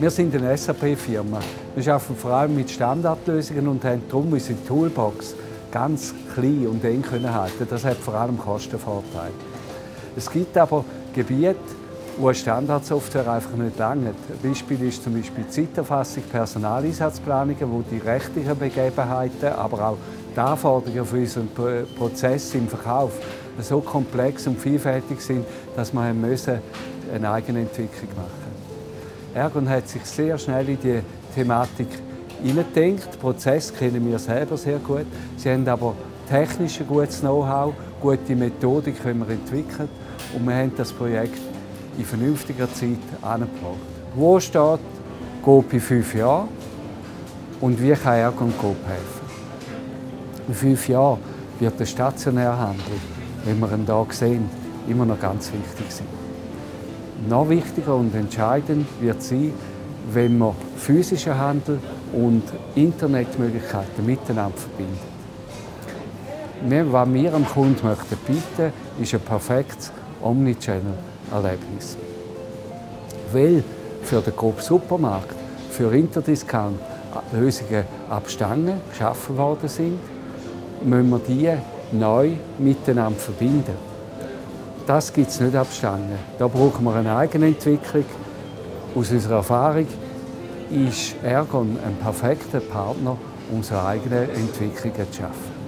Wir sind eine SAP-Firma. Wir arbeiten vor allem mit Standardlösungen und haben darum unsere Toolbox ganz klein und eng können halten. Das hat vor allem Kostenvorteile. Es gibt aber Gebiete, wo eine Standardsoftware einfach nicht langt. Ein Beispiel ist zum Beispiel Zeiterfassung, Personaleinsatzplanungen, wo die rechtlichen Begebenheiten, aber auch die Anforderungen für unseren Prozess im Verkauf so komplex und vielfältig sind, dass wir eine eigene Entwicklung machen Ergon hat sich sehr schnell in die Thematik hineingedacht. Den Prozess kennen wir selber sehr gut. Sie haben aber technisch ein gutes Know-how, gute Methodik können wir entwickeln und wir haben das Projekt in vernünftiger Zeit angebracht. Wo steht GOP in fünf Jahren und wie kann Ergon GOP helfen? In fünf Jahren wird der stationäre Handel, wenn wir ihn hier sehen, immer noch ganz wichtig sein. Noch wichtiger und entscheidend wird sein, wenn wir physischen Handel und Internetmöglichkeiten miteinander verbinden. Was wir dem Kunden möchten bieten ist ein perfektes Omnichannel-Erlebnis. Weil für den Coop Supermarkt, für Interdiscount Lösungen ab geschaffen worden sind, müssen wir die neu miteinander verbinden. Das gibt es nicht ab Stangen. Da brauchen wir eine eigene Entwicklung. Aus unserer Erfahrung ist Ergon ein perfekter Partner, so eigene Entwicklungen zu schaffen.